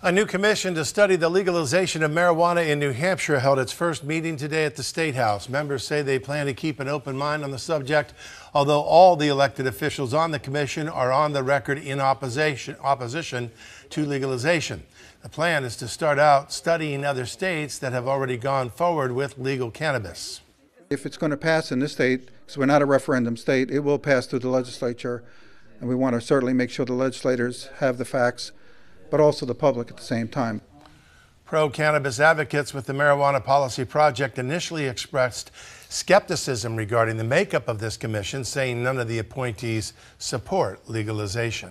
A new commission to study the legalization of marijuana in New Hampshire held its first meeting today at the State House. Members say they plan to keep an open mind on the subject, although all the elected officials on the commission are on the record in opposition, opposition to legalization. The plan is to start out studying other states that have already gone forward with legal cannabis. If it's going to pass in this state, because we're not a referendum state, it will pass through the legislature. And we want to certainly make sure the legislators have the facts, but also the public at the same time. Pro cannabis advocates with the Marijuana Policy Project initially expressed skepticism regarding the makeup of this commission, saying none of the appointees support legalization.